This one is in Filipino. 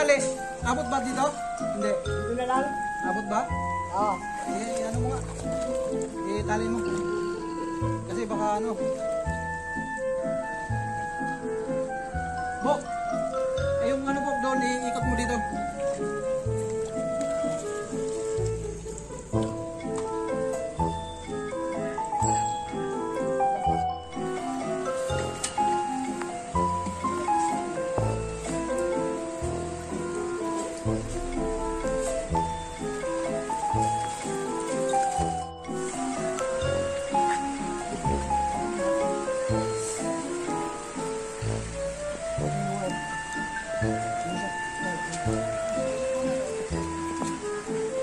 tali. Abot ba dito? Hindi. Dito na lang. Abot ba? Oo. Eh, ano mo nga? Eh, tali mo. Kasi baka ano. Bok! Eh, yung ano Bok doon, iikot mo dito.